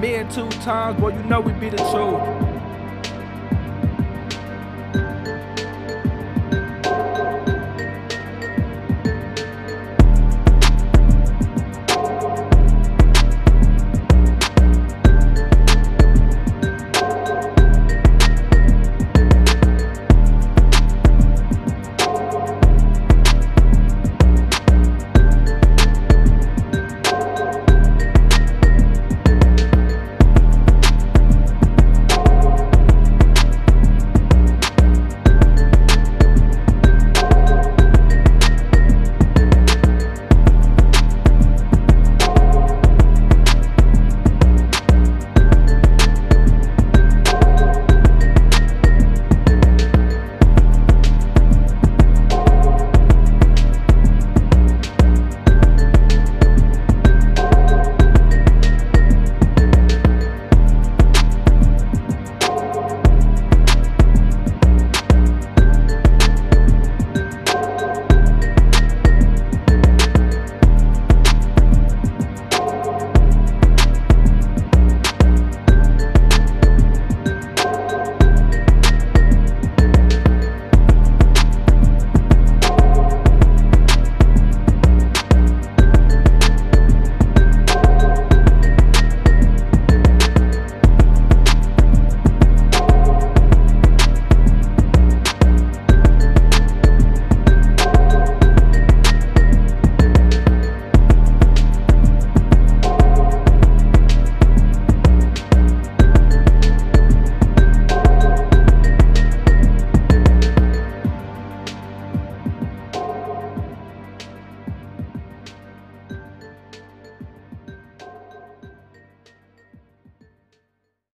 Me and two times, boy, you know we be the truth.